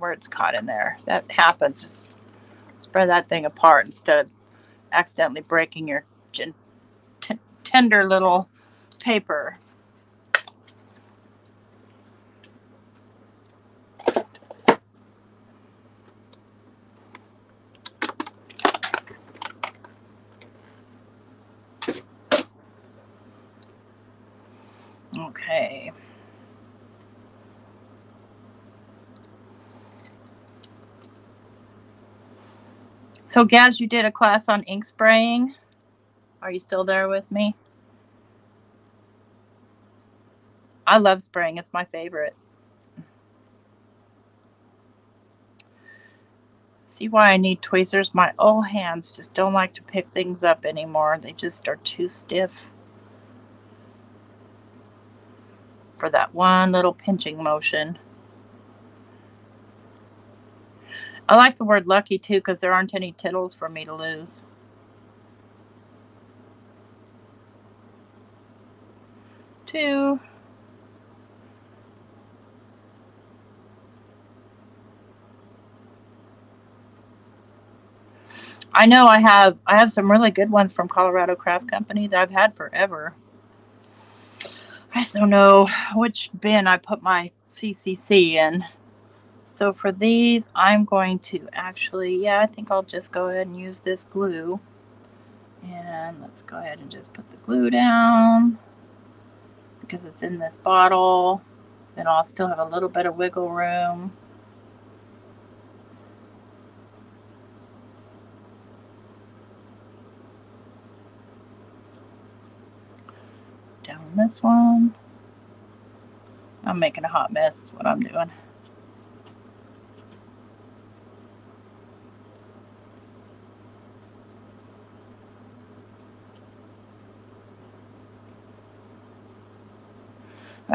Speaker 1: My words caught in there. That happens. Just spread that thing apart instead of accidentally breaking your tender little paper. Okay. So, Gaz, you did a class on ink spraying. Are you still there with me? I love spraying. It's my favorite. See why I need tweezers? My old hands just don't like to pick things up anymore. They just are too stiff. for that one little pinching motion. I like the word lucky too because there aren't any tittles for me to lose. Two. I know I have I have some really good ones from Colorado Craft Company that I've had forever. I just don't know which bin I put my CCC in. So for these, I'm going to actually, yeah, I think I'll just go ahead and use this glue. And let's go ahead and just put the glue down because it's in this bottle. Then I'll still have a little bit of wiggle room. Down this one. I'm making a hot mess, what I'm doing.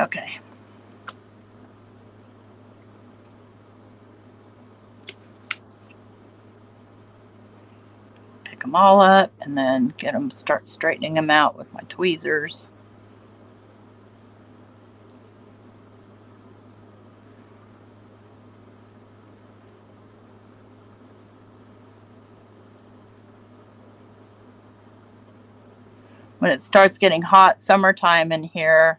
Speaker 1: Okay. Pick them all up and then get them, start straightening them out with my tweezers. when it starts getting hot summertime in here,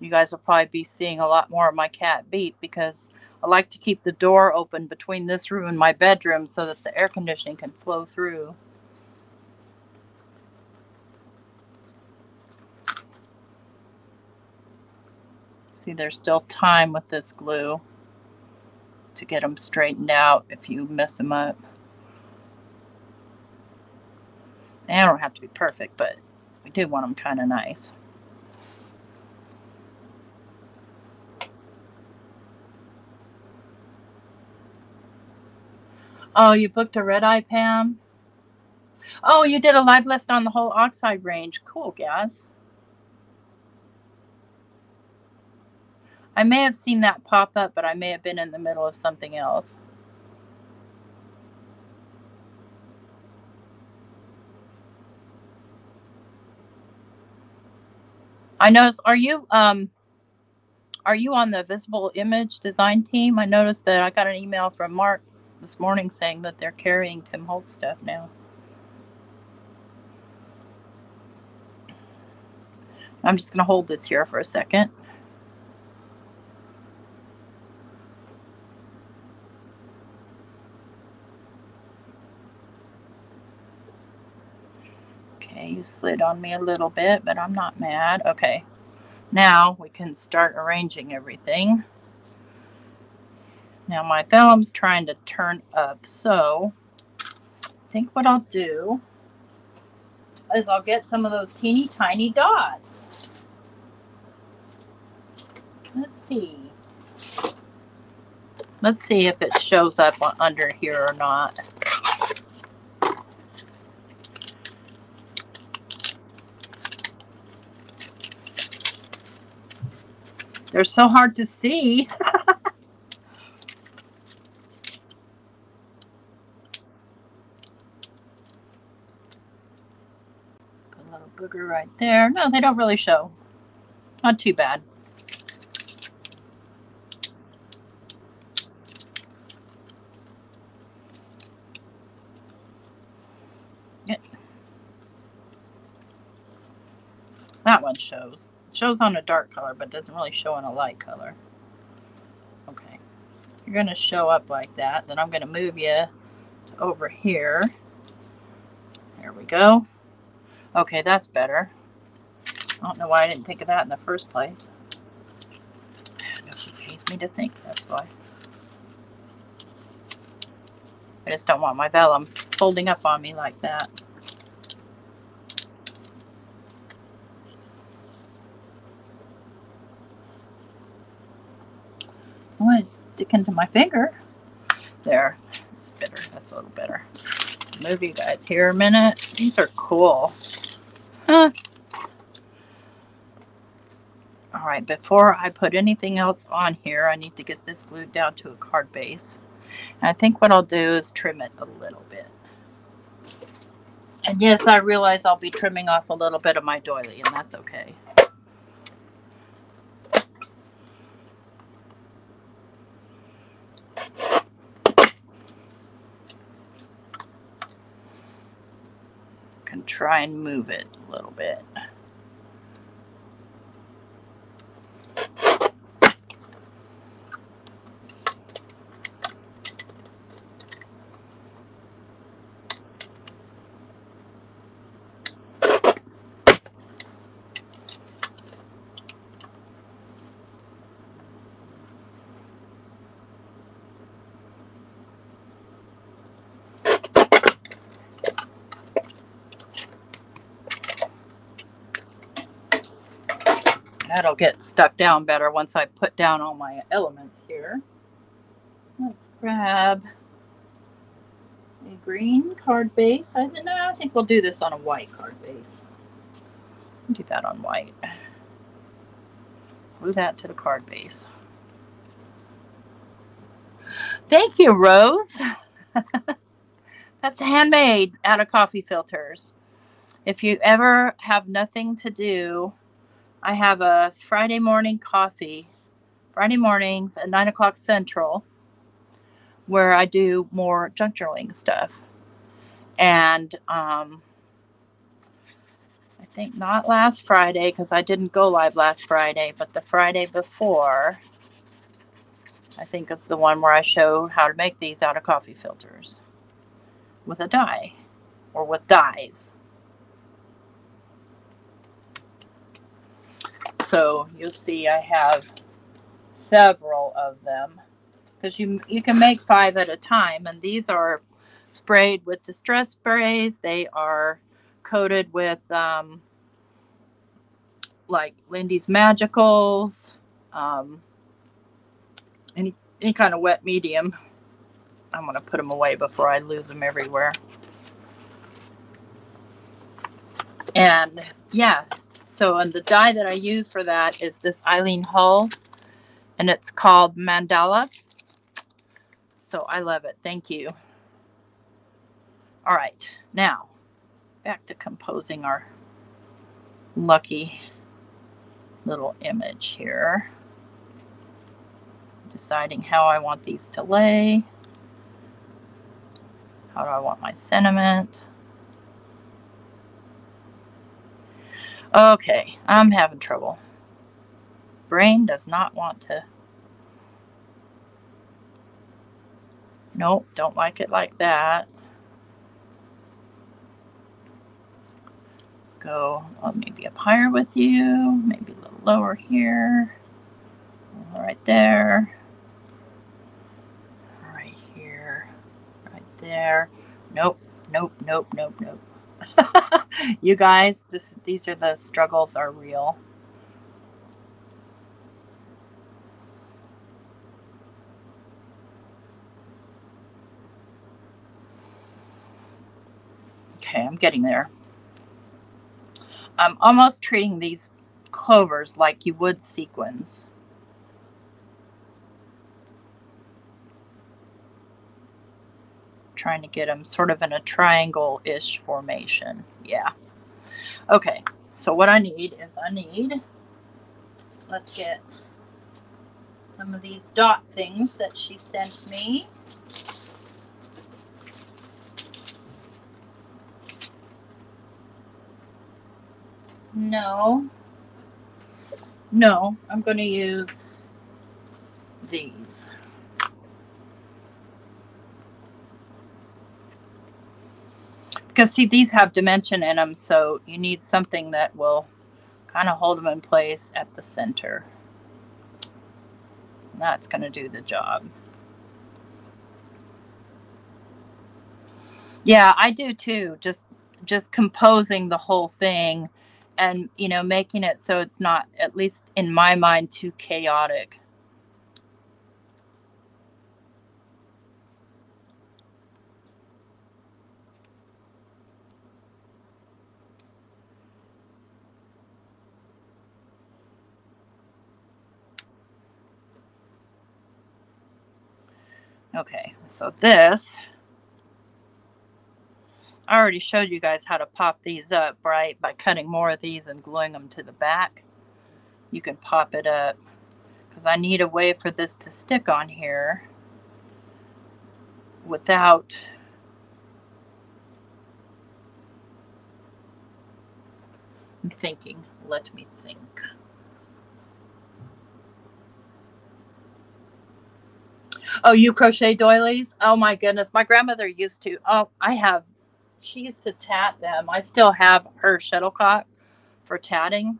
Speaker 1: you guys will probably be seeing a lot more of my cat beat because I like to keep the door open between this room and my bedroom so that the air conditioning can flow through. See, there's still time with this glue to get them straightened out if you mess them up. They don't have to be perfect, but we do want them kind of nice. Oh, you booked a red eye, Pam? Oh, you did a live list on the whole oxide range. Cool, Gaz. I may have seen that pop up, but I may have been in the middle of something else. I noticed. Are you um, are you on the visible image design team? I noticed that I got an email from Mark this morning saying that they're carrying Tim Holtz stuff now. I'm just going to hold this here for a second. Okay, you slid on me a little bit, but I'm not mad. Okay, now we can start arranging everything. Now my vellum's trying to turn up, so I think what I'll do is I'll get some of those teeny tiny dots. Let's see. Let's see if it shows up under here or not. They're so hard to see. little booger right there. No, they don't really show. Not too bad. That one shows. It shows on a dark color, but doesn't really show in a light color. Okay. You're going to show up like that. Then I'm going to move you to over here. There we go. Okay, that's better. I don't know why I didn't think of that in the first place. Nobody pays me to think, that's why. I just don't want my vellum folding up on me like that. Oh, it's sticking to stick into my finger. There, it's better. That's a little better. Move you guys here a minute. These are cool. All right, before I put anything else on here, I need to get this glued down to a card base. And I think what I'll do is trim it a little bit. And yes, I realize I'll be trimming off a little bit of my doily, and that's okay. Can try and move it a little bit. That'll get stuck down better once I put down all my elements here. Let's grab a green card base. I, no, I think we'll do this on a white card base. Do that on white. Glue that to the card base. Thank you, Rose. That's handmade out of coffee filters. If you ever have nothing to do I have a Friday morning coffee, Friday mornings at 9 o'clock Central, where I do more junk journaling stuff. And um, I think not last Friday because I didn't go live last Friday, but the Friday before, I think is the one where I show how to make these out of coffee filters with a dye or with dies. So you'll see I have several of them. Because you you can make five at a time and these are sprayed with distress sprays. They are coated with um, like lindy's magicals um, any any kind of wet medium. I'm to put them away before i lose them everywhere. And yeah so, and the die that I use for that is this Eileen Hull, and it's called Mandala. So I love it. Thank you. All right, now back to composing our lucky little image here. Deciding how I want these to lay. How do I want my sentiment? Okay, I'm having trouble. Brain does not want to. Nope, don't like it like that. Let's go well, maybe up higher with you, maybe a little lower here. Right there. Right here. Right there. Nope, nope, nope, nope, nope. you guys, this these are the struggles are real. Okay, I'm getting there. I'm almost treating these clovers like you would sequins. Trying to get them sort of in a triangle-ish formation. Yeah. Okay, so what I need is I need, let's get some of these dot things that she sent me. No. No, I'm going to use these. Because see, these have dimension in them, so you need something that will kind of hold them in place at the center. That's going to do the job. Yeah, I do too. Just just composing the whole thing and you know making it so it's not at least in my mind too chaotic Okay, so this, I already showed you guys how to pop these up, right? By cutting more of these and gluing them to the back. You can pop it up because I need a way for this to stick on here without I'm thinking. Let me think. Oh, you crochet doilies? Oh my goodness. My grandmother used to. Oh, I have. She used to tat them. I still have her shuttlecock for tatting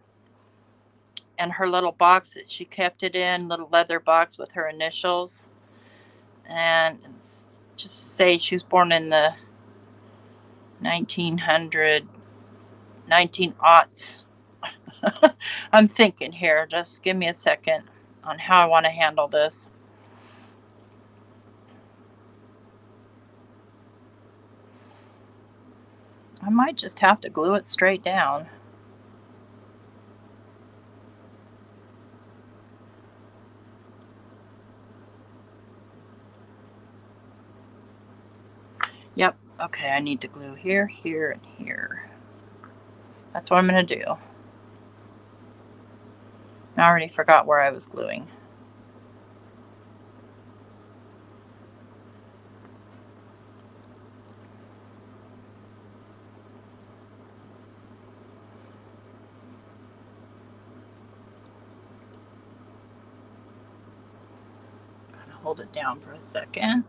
Speaker 1: and her little box that she kept it in, little leather box with her initials. And just say she was born in the 1900, 19 aughts. I'm thinking here. Just give me a second on how I want to handle this. I might just have to glue it straight down. Yep, okay, I need to glue here, here, and here. That's what I'm going to do. I already forgot where I was gluing. It down for a second.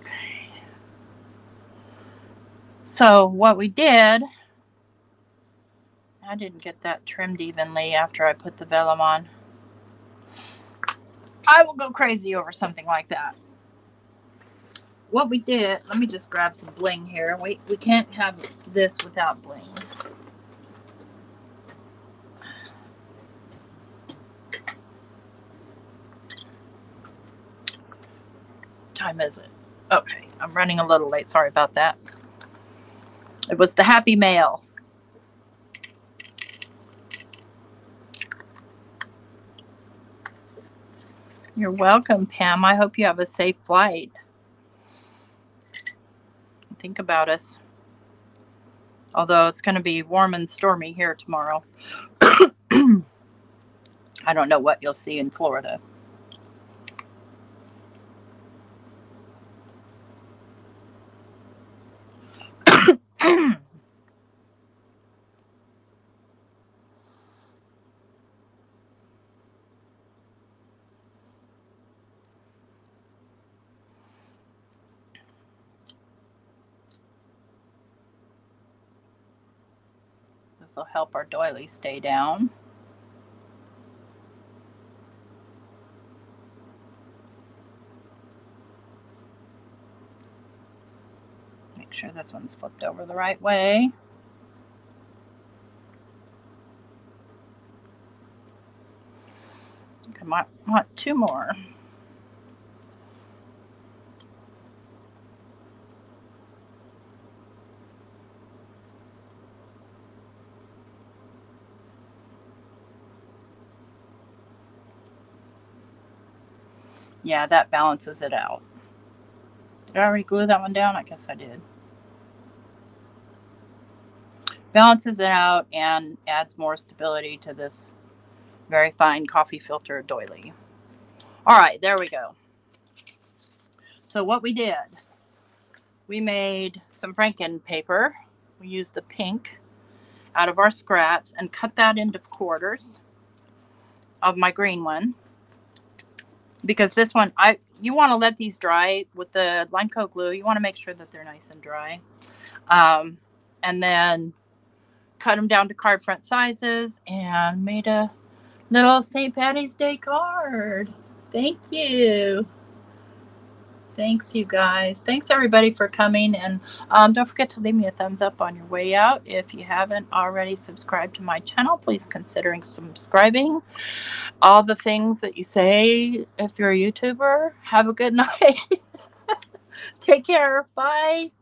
Speaker 1: Okay. So what we did, I didn't get that trimmed evenly after I put the vellum on. I will go crazy over something like that what we did, let me just grab some bling here. We, we can't have this without bling. time is it? Okay, I'm running a little late. Sorry about that. It was the happy mail. You're welcome, Pam. I hope you have a safe flight think about us. Although it's going to be warm and stormy here tomorrow. I don't know what you'll see in Florida. This will help our doily stay down. Make sure this one's flipped over the right way. I might want two more. Yeah, that balances it out. Did I already glue that one down? I guess I did. Balances it out and adds more stability to this very fine coffee filter doily. All right, there we go. So what we did, we made some Franken paper. We used the pink out of our scraps and cut that into quarters of my green one because this one I you want to let these dry with the Lineco glue. You want to make sure that they're nice and dry. Um, and then cut them down to card front sizes and made a little St. Patty's Day card. Thank you Thanks, you guys. Thanks, everybody, for coming. And um, don't forget to leave me a thumbs up on your way out. If you haven't already subscribed to my channel, please consider subscribing. All the things that you say if you're a YouTuber. Have a good night. Take care. Bye.